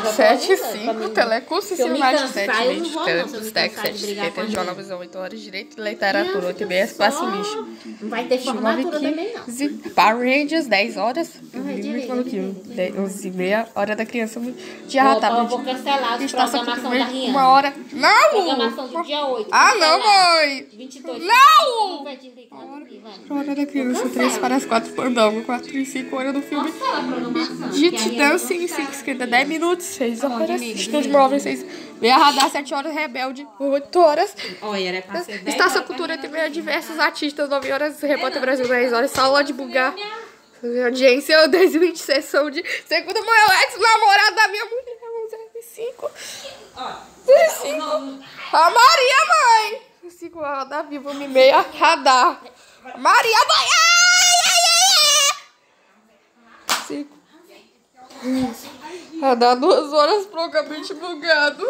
já tô 7 e avisando, pra 5, mim- telecurso, médio, cansar, 7 eu não 20, vou, não. Se eu me telecurso, com TEC, a jornalismo, 8 horas, direito, literatura, Não, 8 e meia, espaço lixo. Não vai ter formatura também, não. 15, Power Rangers, 10 horas. Direito, maluquinho. direito, 10, 11 e meia, hora da criança. Vou, Dia tá, eu vou cancelar as Estação programação Cultura da Rihanna. Uma hora. Não! Programação do dia 8. Ah, não, mãe! 22. Não! Hora da criança, 3 para as 4, Fandango, 4 e 5, hora do filme. A a Rihanna Dancing, não 5 sabe. esquerda, 10 minutos, 6 horas. Estúdio móvel, 6. Meia radar, 7 horas, rebelde, 8 horas. Olha, era pra ser 10 Estação Cultura tem meia diversos artistas, 9 horas, Repórter Brasil, 10 horas, Sala de Bugar. Audiência, 10 e 20, sessão de segunda meu ex-namorado da minha mulher, 05. 05. A Maria, mãe. 5 horas da Viva, me meia radar. Maria, mãe. Ai, ai, ai, ai. 5. Radar, 2 horas, programa bugado.